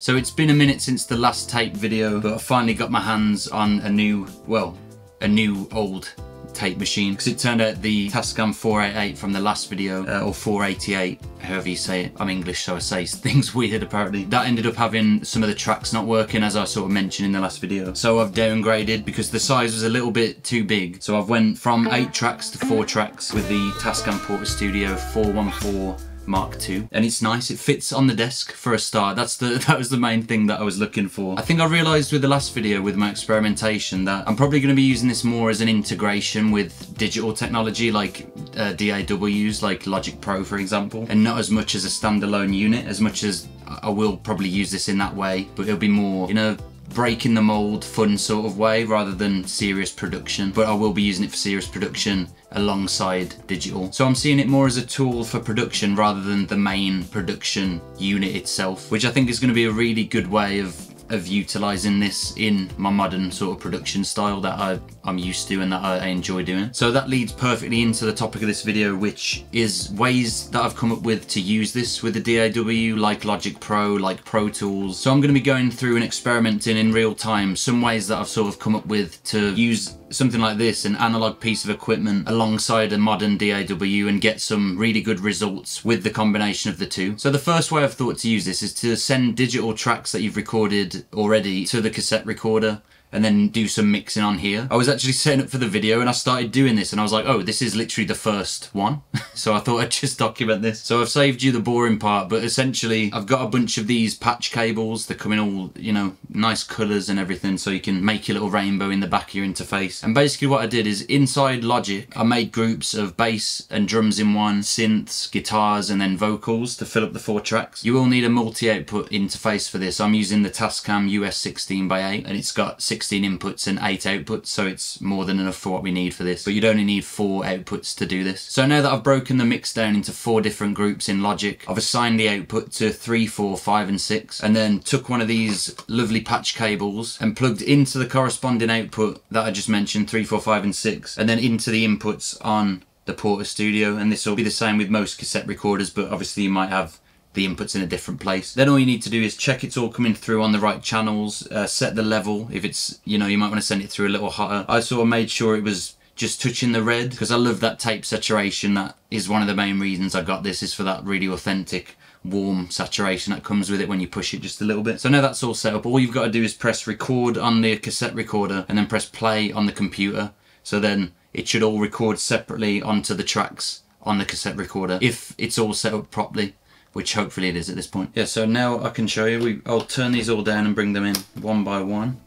So it's been a minute since the last tape video, but I finally got my hands on a new, well, a new old tape machine. Because it turned out the Tascam 488 from the last video uh, or 488 however you say it. I'm English so I say things weird apparently. That ended up having some of the tracks not working as I sort of mentioned in the last video. So I've downgraded because the size was a little bit too big. So I've went from 8 tracks to 4 tracks with the Tascam Portastudio 414 Mark II and it's nice it fits on the desk for a start. That's the that was the main thing that I was looking for. I think I realized with the last video with my experimentation that I'm probably going to be using this more as an integration with digital technology like uh, DAWs like Logic Pro for example. And not as much as a standalone unit as much as I will probably use this in that way but it'll be more in a breaking the mold fun sort of way rather than serious production but I will be using it for serious production alongside digital. So I'm seeing it more as a tool for production rather than the main production unit itself, which I think is going to be a really good way of of utilizing this in my modern sort of production style that I, I'm used to and that I, I enjoy doing. So that leads perfectly into the topic of this video, which is ways that I've come up with to use this with the DAW, like Logic Pro, like Pro Tools. So I'm going to be going through and experimenting in real time some ways that I've sort of come up with to use something like this, an analog piece of equipment alongside a modern DAW and get some really good results with the combination of the two. So the first way I've thought to use this is to send digital tracks that you've recorded already to the cassette recorder and then do some mixing on here. I was actually setting up for the video and I started doing this and I was like, oh, this is literally the first one. so I thought I'd just document this. So I've saved you the boring part, but essentially I've got a bunch of these patch cables. They're coming all, you know, nice colors and everything so you can make your little rainbow in the back of your interface. And basically what I did is inside Logic, I made groups of bass and drums in one, synths, guitars, and then vocals to fill up the four tracks. You will need a multi-output interface for this. I'm using the Tascam US16 by 8 and it's got 16 inputs and 8 outputs so it's more than enough for what we need for this. But you'd only need 4 outputs to do this. So now that I've broken the mix down into 4 different groups in Logic. I've assigned the output to 3, 4, 5 and 6 and then took one of these lovely patch cables and plugged into the corresponding output that I just mentioned 3, 4, 5 and 6 and then into the inputs on the Portastudio, and this will be the same with most cassette recorders but obviously you might have the inputs in a different place. Then all you need to do is check it's all coming through on the right channels, uh, set the level if it's, you know, you might want to send it through a little hotter. I sort of made sure it was just touching the red because I love that tape saturation. That is one of the main reasons I got this is for that really authentic warm saturation that comes with it when you push it just a little bit. So now that's all set up, all you've got to do is press record on the cassette recorder and then press play on the computer. So then it should all record separately onto the tracks on the cassette recorder if it's all set up properly which hopefully it is at this point. Yeah, so now I can show you. We, I'll turn these all down and bring them in one by one.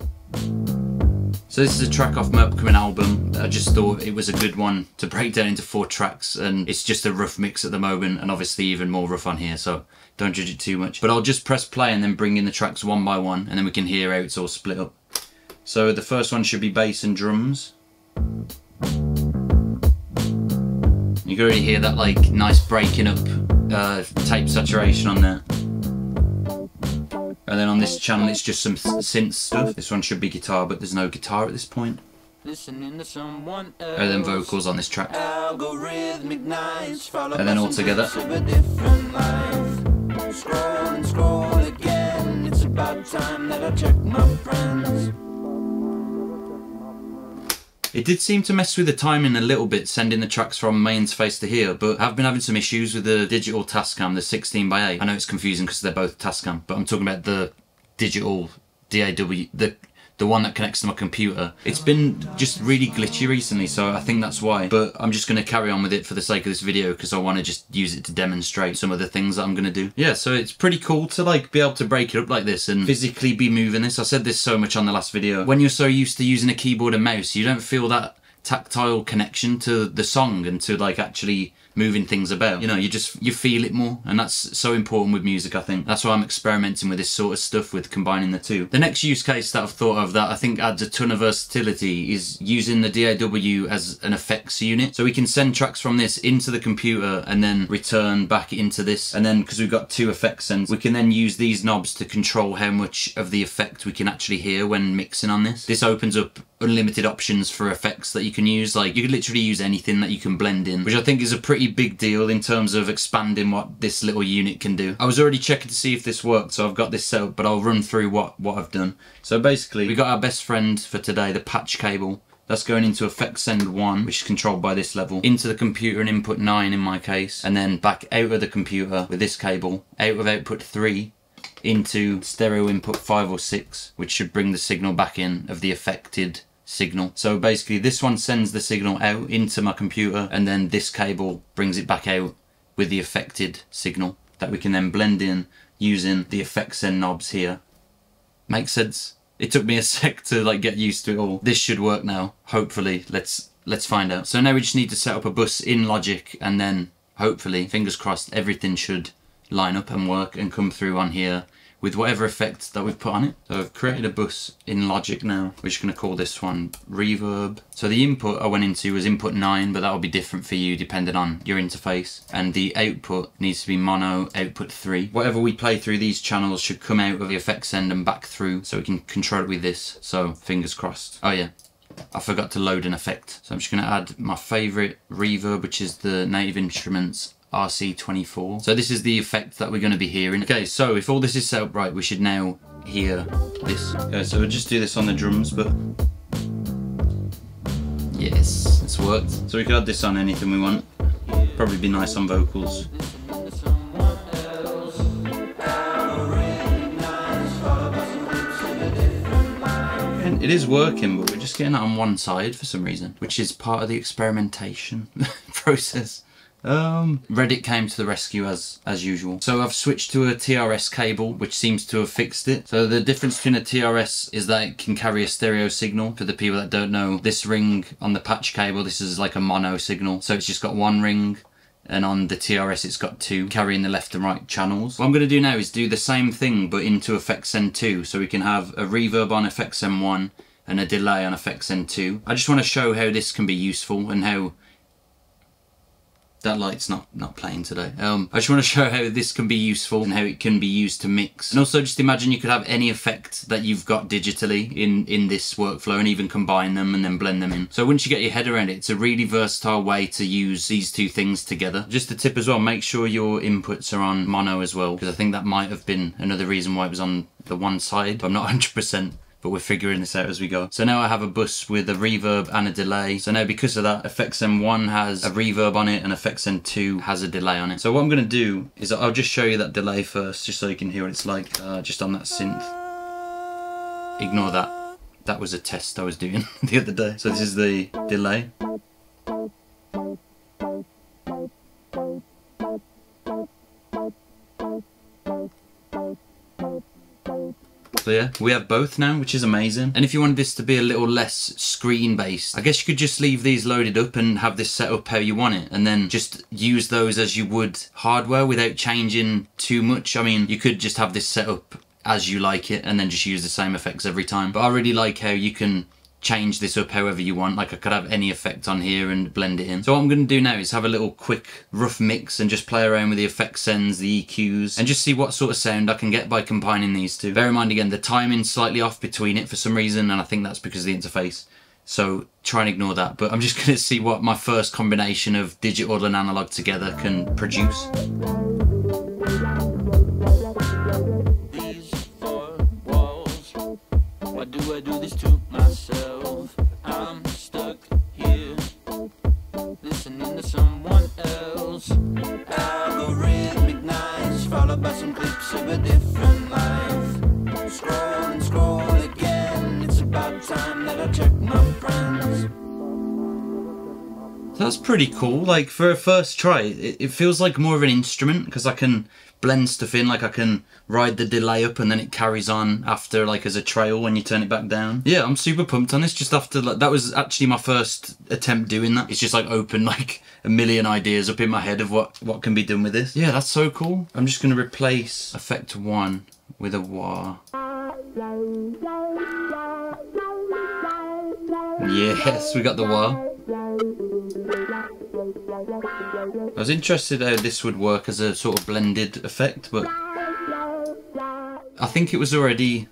So this is a track off my upcoming album. I just thought it was a good one to break down into four tracks and it's just a rough mix at the moment and obviously even more rough on here so don't judge it too much. But I'll just press play and then bring in the tracks one by one and then we can hear how it's all split up. So the first one should be bass and drums. You can already hear that like nice breaking up uh, tape saturation on there. And then on this channel it's just some synth stuff. This one should be guitar but there's no guitar at this point. And then vocals on this track. And then all together. Scroll and scroll again. It's about time that I check my friends. It did seem to mess with the timing a little bit, sending the tracks from my interface to here, but I've been having some issues with the digital Tascam, the 16 by 8 I know it's confusing because they're both Tascam, but I'm talking about the digital DAW, the the one that connects to my computer. It's been just really glitchy recently, so I think that's why. But I'm just going to carry on with it for the sake of this video because I want to just use it to demonstrate some of the things that I'm going to do. Yeah, so it's pretty cool to like be able to break it up like this and physically be moving this. I said this so much on the last video. When you're so used to using a keyboard and mouse, you don't feel that tactile connection to the song and to like actually moving things about. You know, you just, you feel it more and that's so important with music I think. That's why I'm experimenting with this sort of stuff with combining the two. The next use case that I've thought of that I think adds a ton of versatility is using the DAW as an effects unit. So we can send tracks from this into the computer and then return back into this and then because we've got two effects sends we can then use these knobs to control how much of the effect we can actually hear when mixing on this. This opens up unlimited options for effects that you can use like you could literally use anything that you can blend in which I think is a pretty pretty big deal in terms of expanding what this little unit can do. I was already checking to see if this worked, so I've got this set up, but I'll run through what, what I've done. So basically, we got our best friend for today, the patch cable. That's going into effect send 1, which is controlled by this level, into the computer and input 9 in my case, and then back out of the computer with this cable, out of output 3, into stereo input 5 or 6, which should bring the signal back in of the affected signal. So basically this one sends the signal out into my computer and then this cable brings it back out with the affected signal that we can then blend in using the effect send knobs here. Makes sense? It took me a sec to like get used to it all. This should work now, hopefully. Let's let's find out. So now we just need to set up a bus in Logic and then hopefully, fingers crossed, everything should line up and work and come through on here with whatever effect that we've put on it. So I've created a bus in Logic now. We're just going to call this one Reverb. So the input I went into was input 9, but that will be different for you depending on your interface. And the output needs to be mono output 3. Whatever we play through these channels should come out of the effect send and back through so we can control it with this. So fingers crossed. Oh yeah, I forgot to load an effect. So I'm just going to add my favourite reverb, which is the Native Instruments RC24. So this is the effect that we're going to be hearing. Okay, so if all this is set up right, we should now hear this. Okay, so we'll just do this on the drums, but... Yes, it's worked. So we could add this on anything we want. Probably be nice on vocals. And it is working, but we're just getting it on one side for some reason, which is part of the experimentation process. Um, Reddit came to the rescue as as usual. So I've switched to a TRS cable, which seems to have fixed it. So the difference between a TRS is that it can carry a stereo signal. For the people that don't know, this ring on the patch cable, this is like a mono signal. So it's just got one ring and on the TRS it's got two carrying the left and right channels. What I'm going to do now is do the same thing but into Effect Send 2 so we can have a reverb on Effect Send 1 and a delay on Effect Send 2. I just want to show how this can be useful and how that light's not not playing today. Um, I just want to show how this can be useful and how it can be used to mix. And also just imagine you could have any effect that you've got digitally in, in this workflow and even combine them and then blend them in. So once you get your head around it, it's a really versatile way to use these two things together. Just a tip as well, make sure your inputs are on mono as well, because I think that might have been another reason why it was on the one side. I'm not 100% but we're figuring this out as we go. So now I have a bus with a reverb and a delay. So now because of that, Effect Send 1 has a reverb on it and Effect Send 2 has a delay on it. So what I'm going to do is I'll just show you that delay first, just so you can hear what it's like uh, just on that synth. Ignore that. That was a test I was doing the other day. So this is the delay. Yeah, we have both now, which is amazing. And if you wanted this to be a little less screen based, I guess you could just leave these loaded up and have this set up how you want it. And then just use those as you would hardware without changing too much. I mean, you could just have this set up as you like it and then just use the same effects every time. But I really like how you can change this up however you want. Like I could have any effect on here and blend it in. So what I'm going to do now is have a little quick rough mix and just play around with the effect sends, the EQs, and just see what sort of sound I can get by combining these two. Bear in mind again, the timing's slightly off between it for some reason, and I think that's because of the interface. So try and ignore that. But I'm just going to see what my first combination of digital and analog together can produce. Pretty cool. Like for a first try, it, it feels like more of an instrument because I can blend stuff in. Like I can ride the delay up and then it carries on after like as a trail when you turn it back down. Yeah I'm super pumped on this. Just after like that was actually my first attempt doing that. It's just like open like a million ideas up in my head of what what can be done with this. Yeah that's so cool. I'm just gonna replace effect one with a wah. Yes we got the wah I was interested how this would work as a sort of blended effect, but I think it was already,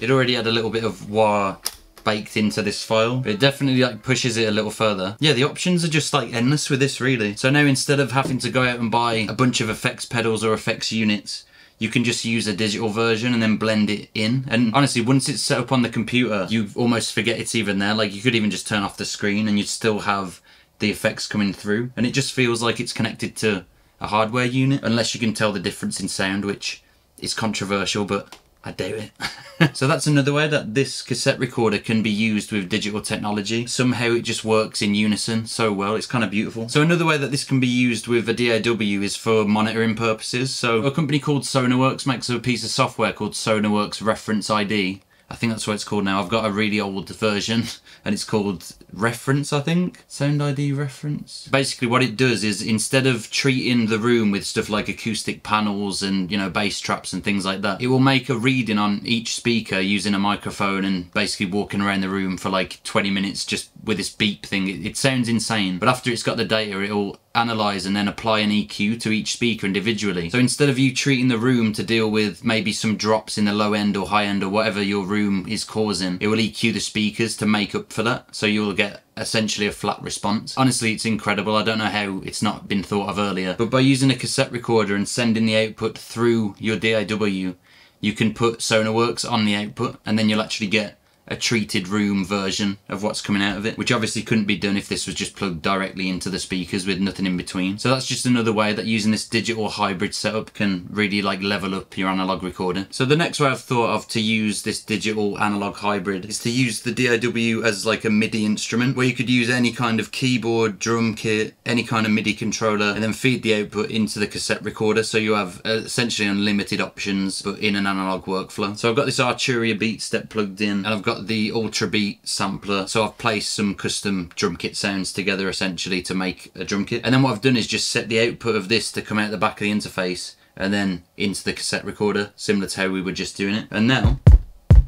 it already had a little bit of wah baked into this file. It definitely like pushes it a little further. Yeah, the options are just like endless with this really. So now instead of having to go out and buy a bunch of effects pedals or effects units, you can just use a digital version and then blend it in. And honestly, once it's set up on the computer, you almost forget it's even there. Like you could even just turn off the screen and you'd still have the effects coming through. And it just feels like it's connected to a hardware unit, unless you can tell the difference in sound, which is controversial, but I doubt it. so that's another way that this cassette recorder can be used with digital technology. Somehow it just works in unison so well, it's kind of beautiful. So another way that this can be used with a DAW is for monitoring purposes. So a company called Sonarworks makes a piece of software called Sonarworks Reference ID I think that's what it's called now. I've got a really old version and it's called Reference, I think. Sound ID Reference. Basically what it does is instead of treating the room with stuff like acoustic panels and, you know, bass traps and things like that, it will make a reading on each speaker using a microphone and basically walking around the room for like 20 minutes just with this beep thing. It, it sounds insane. But after it's got the data, it'll analyze and then apply an EQ to each speaker individually. So instead of you treating the room to deal with maybe some drops in the low end or high end or whatever your room is causing, it will EQ the speakers to make up for that. So you'll get essentially a flat response. Honestly, it's incredible. I don't know how it's not been thought of earlier. But by using a cassette recorder and sending the output through your DAW, you can put Sonarworks on the output and then you'll actually get a treated room version of what's coming out of it, which obviously couldn't be done if this was just plugged directly into the speakers with nothing in between. So that's just another way that using this digital hybrid setup can really like level up your analog recording. So the next way I've thought of to use this digital analog hybrid is to use the DAW as like a MIDI instrument where you could use any kind of keyboard, drum kit, any kind of MIDI controller and then feed the output into the cassette recorder so you have uh, essentially unlimited options but in an analog workflow. So I've got this Arturia BeatStep plugged in and I've got got the Ultrabeat sampler, so I've placed some custom drum kit sounds together essentially to make a drum kit. And then what I've done is just set the output of this to come out the back of the interface and then into the cassette recorder, similar to how we were just doing it. And now,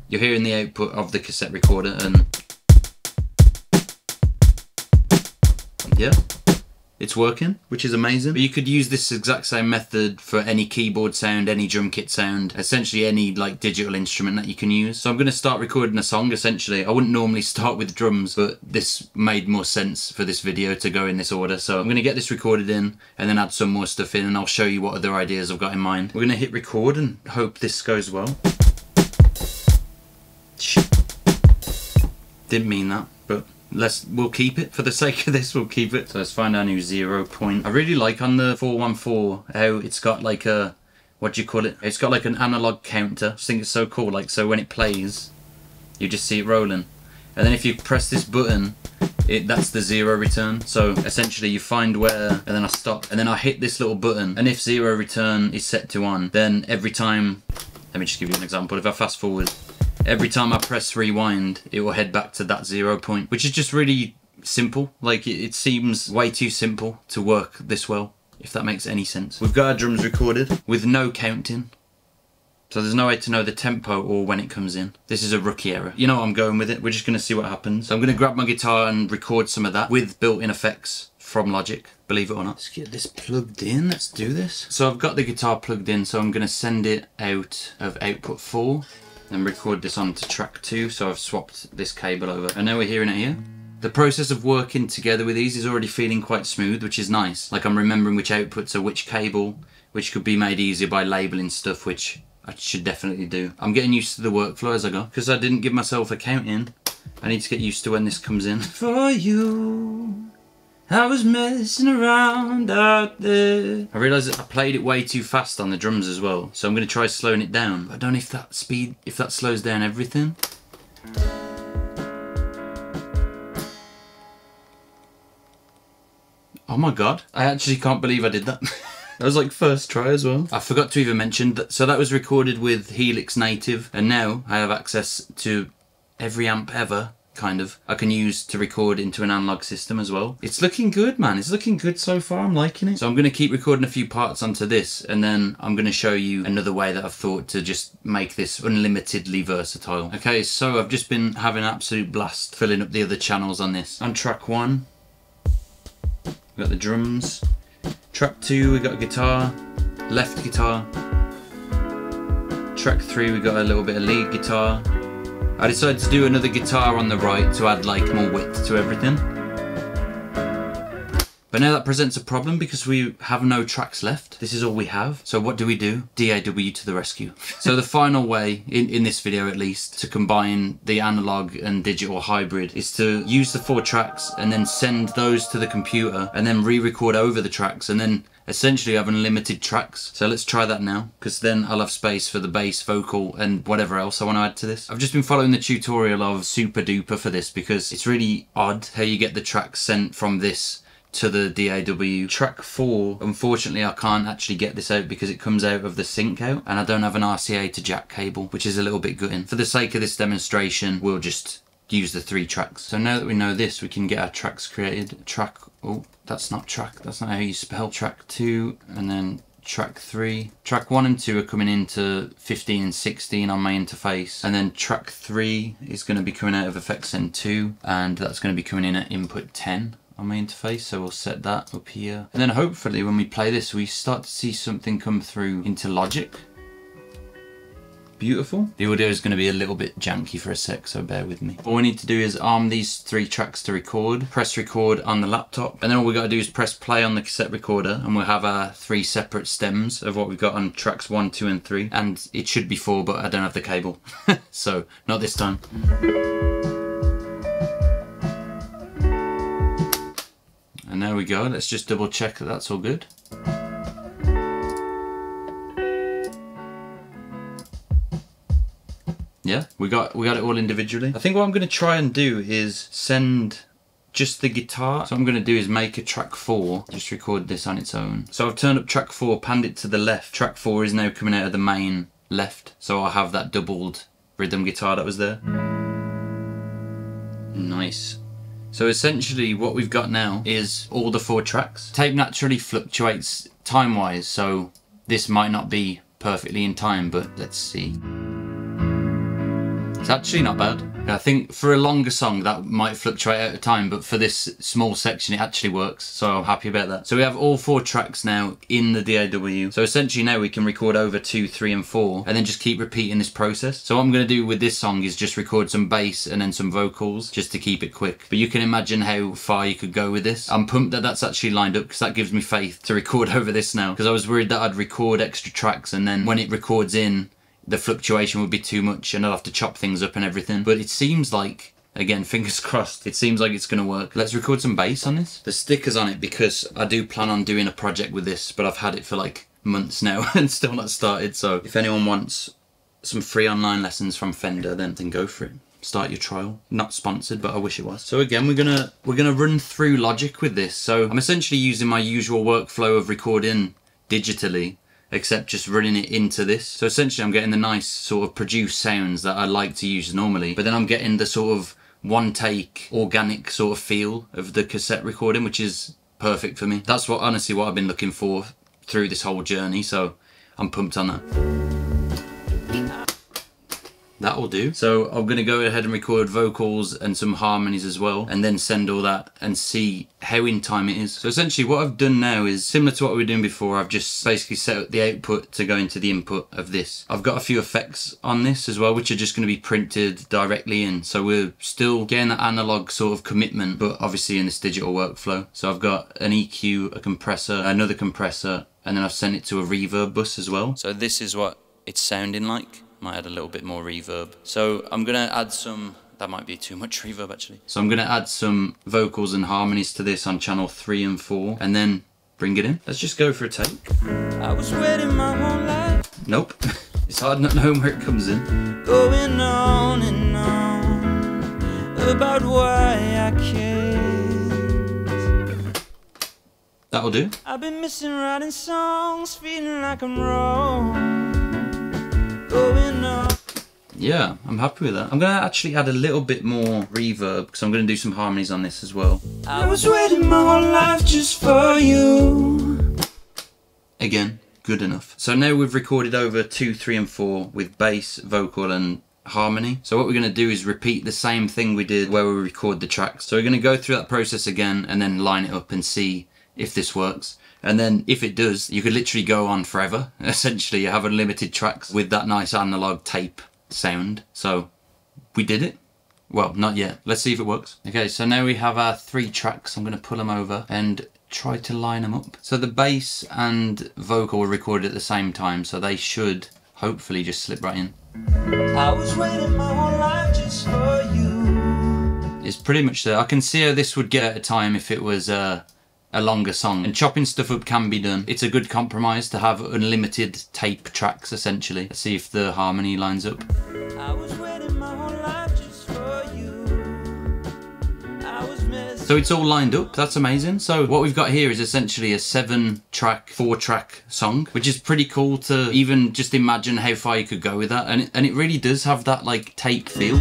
you're hearing the output of the cassette recorder and yeah it's working, which is amazing. But you could use this exact same method for any keyboard sound, any drum kit sound, essentially any like digital instrument that you can use. So I'm going to start recording a song essentially. I wouldn't normally start with drums, but this made more sense for this video to go in this order. So I'm going to get this recorded in and then add some more stuff in and I'll show you what other ideas I've got in mind. We're going to hit record and hope this goes well. Didn't mean that, but let's we'll keep it. For the sake of this we'll keep it. So let's find our new zero point. I really like on the 414 how it's got like a what do you call it? It's got like an analog counter. I think it's so cool like so when it plays you just see it rolling. And then if you press this button it that's the zero return. So essentially you find where and then i stop and then i hit this little button. And if zero return is set to on then every time let me just give you an example. If i fast forward every time I press rewind, it will head back to that zero point, which is just really simple. Like, it, it seems way too simple to work this well, if that makes any sense. We've got our drums recorded with no counting. So there's no way to know the tempo or when it comes in. This is a rookie error. You know I'm going with it. We're just going to see what happens. So I'm going to grab my guitar and record some of that with built-in effects from Logic, believe it or not. Let's get this plugged in. Let's do this. So I've got the guitar plugged in, so I'm going to send it out of output 4 and record this onto track 2 so I've swapped this cable over and now we're hearing it here. The process of working together with these is already feeling quite smooth which is nice. Like I'm remembering which outputs are which cable which could be made easier by labeling stuff which I should definitely do. I'm getting used to the workflow as I go because I didn't give myself a count in. I need to get used to when this comes in. For you I was messing around out there. I realised that I played it way too fast on the drums as well, so I'm going to try slowing it down. But I don't know if that speed, if that slows down everything. Oh my god, I actually can't believe I did that. that was like first try as well. I forgot to even mention that, so that was recorded with Helix Native, and now I have access to every amp ever kind of I can use to record into an analog system as well. It's looking good, man. It's looking good so far. I'm liking it. So I'm going to keep recording a few parts onto this and then I'm going to show you another way that I've thought to just make this unlimitedly versatile. Okay, so I've just been having an absolute blast filling up the other channels on this. On track one, we got the drums. Track two, we got a guitar, left guitar. Track three, we got a little bit of lead guitar I decided to do another guitar on the right to add like more width to everything. But now that presents a problem because we have no tracks left. This is all we have. So what do we do? DAW to the rescue. so the final way, in, in this video at least, to combine the analog and digital hybrid is to use the four tracks and then send those to the computer and then re-record over the tracks and then essentially I have unlimited tracks. So let's try that now, because then I'll have space for the bass, vocal, and whatever else I want to add to this. I've just been following the tutorial of Super Duper for this because it's really odd how you get the tracks sent from this to the DAW. Track 4, unfortunately I can't actually get this out because it comes out of the sync out and I don't have an RCA to jack cable, which is a little bit gutting. For the sake of this demonstration, we'll just use the three tracks. So now that we know this, we can get our tracks created. Track, oh, that's not track, that's not how you spell. Track 2 and then track 3. Track 1 and 2 are coming into 15 and 16 on my interface and then track 3 is going to be coming out of effects n 2 and that's going to be coming in at input 10 on my interface so we'll set that up here and then hopefully when we play this we start to see something come through into Logic beautiful. The audio is going to be a little bit janky for a sec, so bear with me. All we need to do is arm these three tracks to record, press record on the laptop, and then all we got to do is press play on the cassette recorder, and we'll have our three separate stems of what we've got on tracks one, two, and three. And it should be four, but I don't have the cable, so not this time. And there we go, let's just double check that that's all good. Yeah, we got we got it all individually. I think what I'm going to try and do is send just the guitar. So what I'm going to do is make a track 4, just record this on its own. So I've turned up track 4, panned it to the left. Track 4 is now coming out of the main left. So I'll have that doubled rhythm guitar that was there. Nice. So essentially what we've got now is all the four tracks. Tape naturally fluctuates time-wise, so this might not be perfectly in time, but let's see. It's actually not bad. I think for a longer song that might fluctuate out of time, but for this small section it actually works, so I'm happy about that. So we have all four tracks now in the DAW. So essentially now we can record over two, three and four, and then just keep repeating this process. So what I'm going to do with this song is just record some bass and then some vocals, just to keep it quick. But you can imagine how far you could go with this. I'm pumped that that's actually lined up, because that gives me faith to record over this now. Because I was worried that I'd record extra tracks, and then when it records in, the fluctuation would be too much and I'd have to chop things up and everything. But it seems like, again, fingers crossed, it seems like it's going to work. Let's record some bass on this. The stickers on it because I do plan on doing a project with this, but I've had it for like months now and still not started. So if anyone wants some free online lessons from Fender, then, then go for it start your trial not sponsored but i wish it was so again we're gonna we're gonna run through logic with this so i'm essentially using my usual workflow of recording digitally except just running it into this. So essentially I'm getting the nice sort of produced sounds that I like to use normally, but then I'm getting the sort of one take organic sort of feel of the cassette recording, which is perfect for me. That's what honestly what I've been looking for through this whole journey, so I'm pumped on that. That'll do. So I'm going to go ahead and record vocals and some harmonies as well and then send all that and see how in time it is. So essentially what I've done now is similar to what we were doing before. I've just basically set up the output to go into the input of this. I've got a few effects on this as well which are just going to be printed directly in. So we're still getting that analog sort of commitment but obviously in this digital workflow. So I've got an EQ, a compressor, another compressor and then I've sent it to a reverb bus as well. So this is what it's sounding like might add a little bit more reverb. So I'm gonna add some, that might be too much reverb actually. So I'm gonna add some vocals and harmonies to this on channel three and four and then bring it in. Let's just go for a take. I was waiting my whole life. Nope. it's hard not knowing where it comes in. Going on and on about why I care. That'll do. I've been missing writing songs, feeling like I'm wrong yeah, I'm happy with that. I'm going to actually add a little bit more reverb because I'm going to do some harmonies on this as well. I was waiting my whole life just for you. Again, good enough. So now we've recorded over 2, 3 and 4 with bass, vocal and harmony. So what we're going to do is repeat the same thing we did where we record the tracks. So we're going to go through that process again and then line it up and see if this works. And then if it does, you could literally go on forever. Essentially, you have unlimited tracks with that nice analog tape sound. So we did it. Well, not yet. Let's see if it works. Okay, so now we have our three tracks. I'm going to pull them over and try to line them up. So the bass and vocal were recorded at the same time, so they should hopefully just slip right in. I was waiting my whole life just for you. It's pretty much there. I can see how this would get at a time if it was uh, a longer song. And chopping stuff up can be done. It's a good compromise to have unlimited tape tracks essentially. Let's see if the harmony lines up. So it's all lined up, that's amazing. So what we've got here is essentially a seven track, four track song, which is pretty cool to even just imagine how far you could go with that. And it, and it really does have that like tape feel.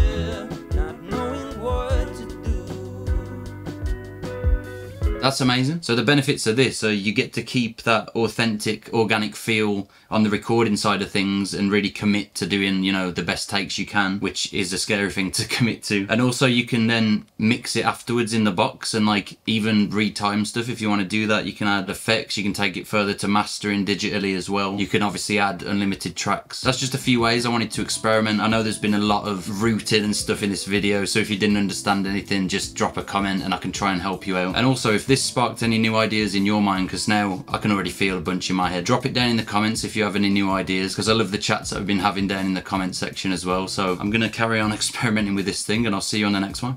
That's amazing. So the benefits of this so you get to keep that authentic, organic feel on the recording side of things and really commit to doing, you know, the best takes you can, which is a scary thing to commit to. And also you can then mix it afterwards in the box and like even retime stuff if you want to do that. You can add effects, you can take it further to mastering digitally as well. You can obviously add unlimited tracks. That's just a few ways I wanted to experiment. I know there's been a lot of rooted and stuff in this video, so if you didn't understand anything, just drop a comment and I can try and help you out. And also if this sparked any new ideas in your mind, because now I can already feel a bunch in my head, drop it down in the comments if you have any new ideas because I love the chats that I've been having down in the comment section as well. So I'm going to carry on experimenting with this thing and I'll see you on the next one.